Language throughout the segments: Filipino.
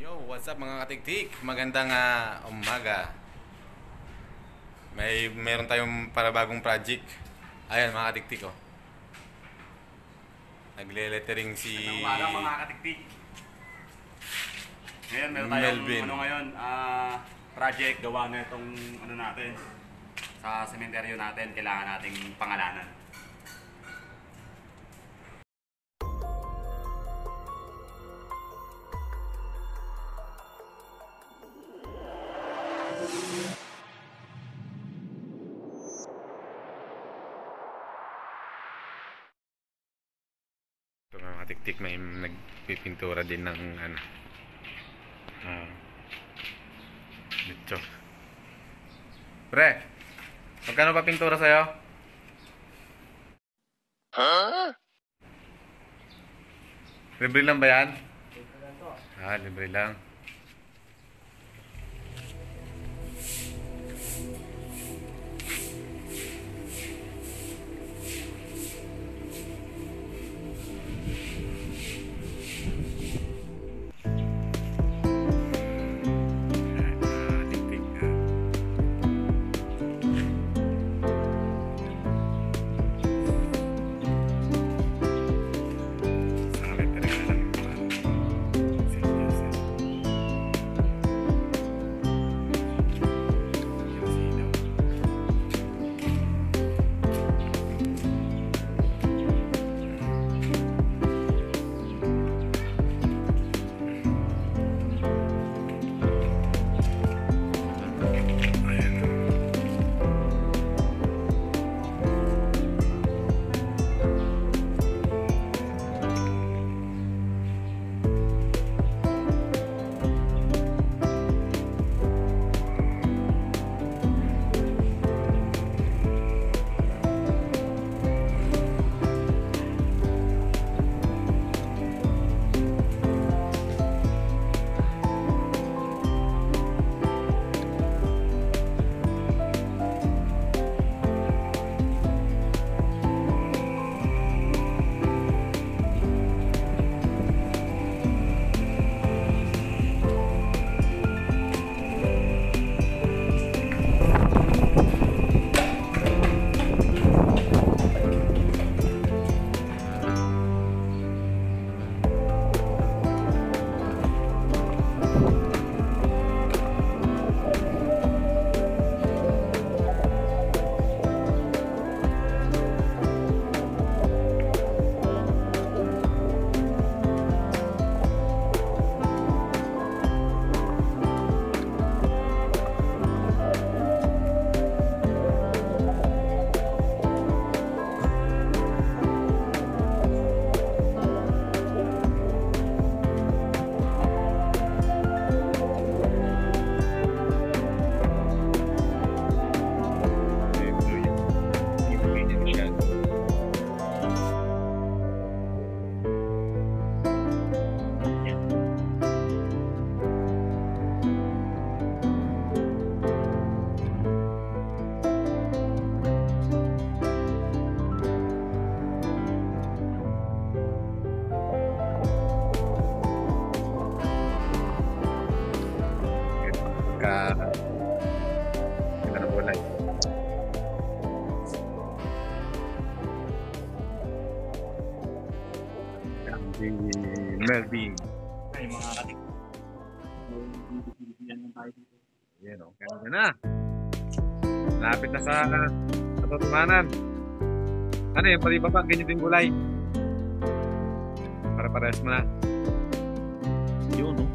Yo, what's up mga katiktik? Magandang ah, umaga. May meron tayong para bagong project. Ayan mga katiktik oh. Nagle-lettering si Magandang umaga mga katiktik. Ngayon meron tayong Melvin. ano ngayon, ah, project gawa na itong ano natin sa sementeryo natin, kailangan nating pangalanan. Katiktik may nagpipintura din ng ano. Ah. Dito. Pre, magkano pa pintura sa'yo? Libre lang ba yan? Ah, libre lang. Si Melvin. Ay mga katiktik. Yan o. Kaya na. Lapit na sa katotohanan. Ano yun? Pati baba, ganyan din gulay. Para parehas mo na. Yun o.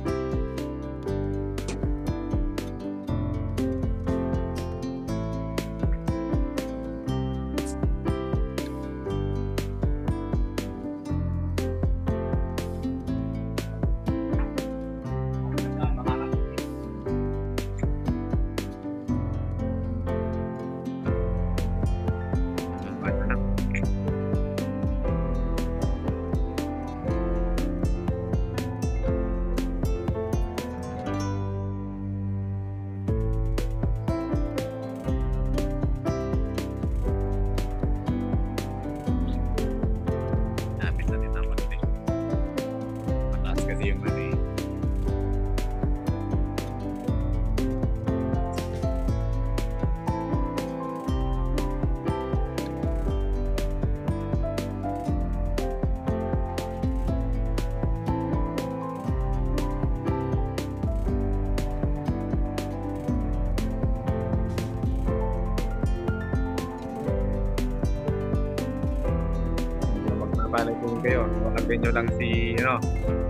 hanapin nyo lang si, ano,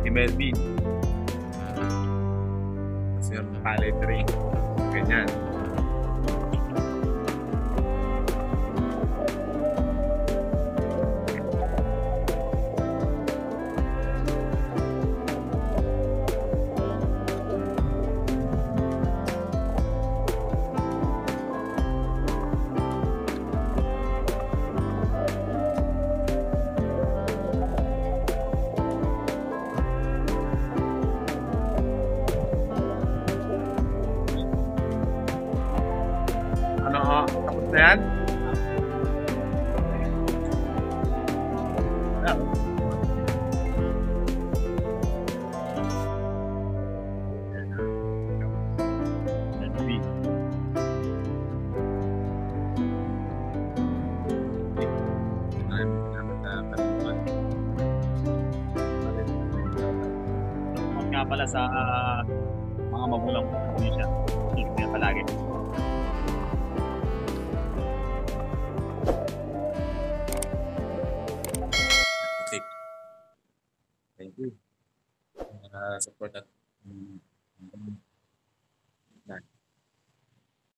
si Melvin. Tapos yung pallet ring. Ganyan. Huwag nga pala sa ah, mga magulang ko hindi siya. Hindi niya palagi. Okay. Thank you. Uh, support at mm,